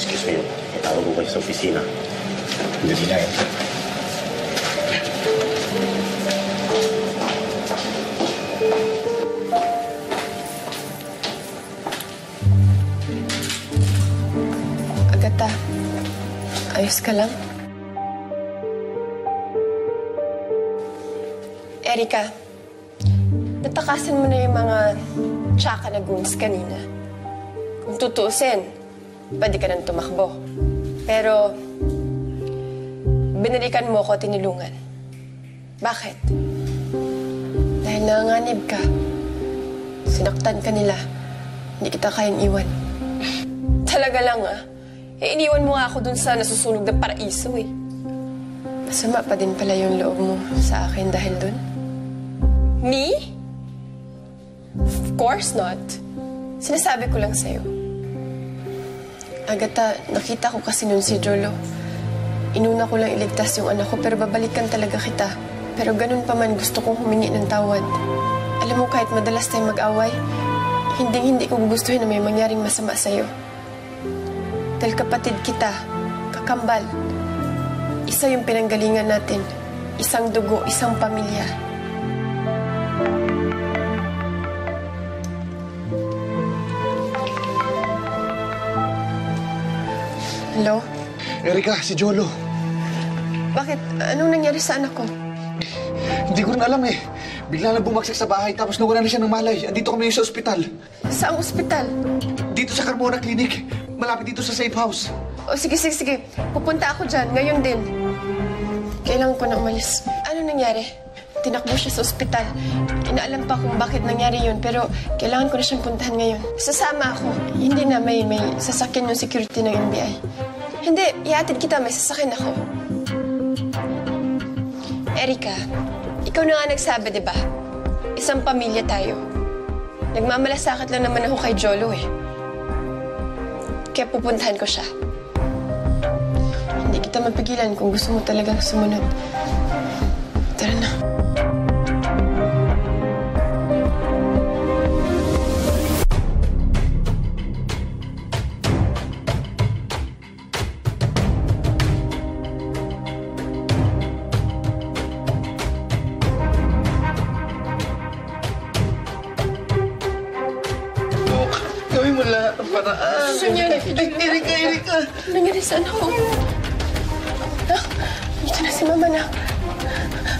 Excuse me, itawag ko kayo sa opisina. Dali na yan. Agata, ayos ka lang? Erika, natakasan mo na yung mga tsaka na goons kanina. Kung tutuusin, pwede ka nang tumakbo. Pero, binalikan mo ko tinulungan. Bakit? Dahil nanganib ka. Sinaktan ka nila. Hindi kita kayang iwan. Talaga lang ah. Eh, iniwan mo nga ako dun sa nasusunog na paraiso eh. Masama pa din pala yung loob mo sa akin dahil dun. Me? Of course not. Sinasabi ko lang sa'yo. Agata, nakita ko kasi nun si Jolo. Inuna ko lang iligtas yung anak ko pero babalikan talaga kita. Pero ganun pa man gusto kong humingi ng tawad. Alam mo kahit madalas tayo mag-away, hindi hindi ko gustuhin na may mangyaring masama sa'yo. Dahil kapatid kita, kakambal. Isa yung pinanggalingan natin. Isang dugo, isang pamilya. Hello? Erika, si Jolo. Bakit? Anong nangyari sa anak ko? Hindi ko rin alam eh. Bigla na bumagsak sa bahay tapos nawala na siya ng malay. Andito kami sa ospital. Saang ospital? Dito sa Carmona Clinic. Malapit dito sa safe house. O sige, sige, sige. Pupunta ako dyan. Ngayon din. Kailangan ko na umalis. Ano nangyari? Tinakbo siya sa ospital. Inaalam pa kung bakit nangyari yun, pero kailangan ko na siyang puntahan ngayon. Sasama ako. Hindi na may, may sasakyan yung security ng NBI. Hindi, ihatid kita. May sasakyan ako. Erika, ikaw na nga nagsabi, di ba? Isang pamilya tayo. Nagmamalasakit lang naman ako kay Jolo eh. Kaya pupuntahan ko siya. Hindi kita mapigilan kung gusto mo talagang sumunod. Tara na. Ano nangyari kay Ay, Jolo? Erika, Erika! Ano nangyari sa anak ko? Dito na si Mama na.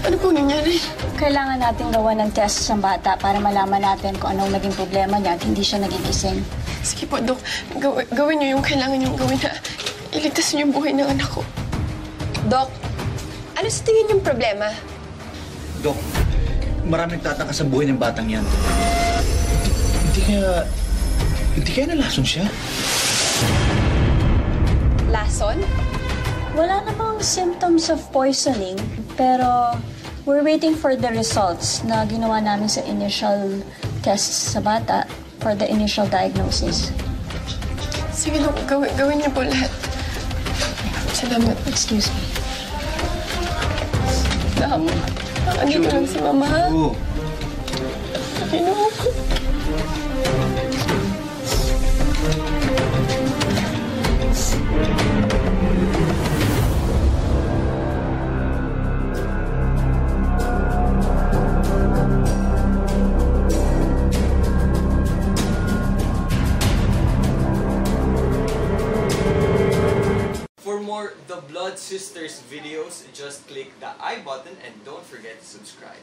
Ano pong nangyari? Kailangan natin gawa ng test sa bata para malaman natin kung anong naging problema niya at hindi siya nagigising. Sige po, Dok. Gaw- gawin niyo yung kailangan niyong gawin na iligtas niyo yung buhay ng anak ko. Dok, ano sa tingin yung problema? Dok, maraming tataka sa buhay ng batang yan. Hindi kaya... Hindi kaya nalason siya? Lason? Wala namang symptoms of poisoning, pero we're waiting for the results na ginawa namin sa initial tests sa bata for the initial diagnosis. Sige, Dok. Gawin, gawin niyo po lahat. Salamat. Excuse me. Dam. Andito lang si Mama, ha? Oo. Ginoo For The Blood Sisters videos, just click the I button and don't forget to subscribe.